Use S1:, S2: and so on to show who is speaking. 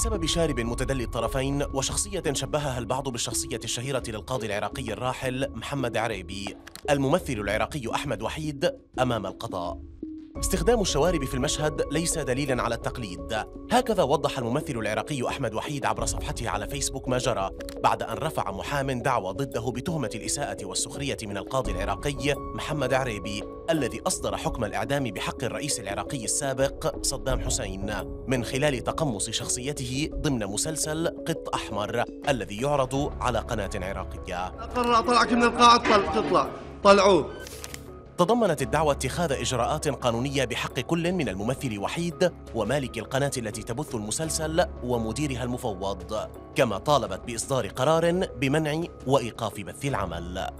S1: بسبب شارب متدلي الطرفين وشخصية شبهها البعض بالشخصية الشهيرة للقاضي العراقي الراحل محمد عريبي الممثل العراقي أحمد وحيد أمام القضاء. استخدام الشوارب في المشهد ليس دليلا على التقليد. هكذا وضح الممثل العراقي أحمد وحيد عبر صفحته على فيسبوك ما جرى بعد أن رفع محام دعوى ضده بتهمة الإساءة والسخرية من القاضي العراقي محمد عريبي الذي أصدر حكم الإعدام بحق الرئيس العراقي السابق صدام حسين من خلال تقمص شخصيته ضمن مسلسل قط أحمر الذي يعرض على قناة عراقية.
S2: قرر أطلعك من القاعة طلع تطلع. طلعوه.
S1: تضمنت الدعوة اتخاذ إجراءات قانونية بحق كل من الممثل وحيد ومالك القناة التي تبث المسلسل ومديرها المفوض كما طالبت بإصدار قرار بمنع وإيقاف بث العمل.